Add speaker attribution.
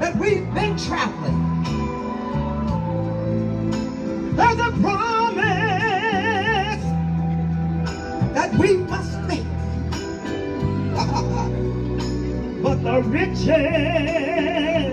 Speaker 1: that we've been traveling. There's a promise that we must make. but the riches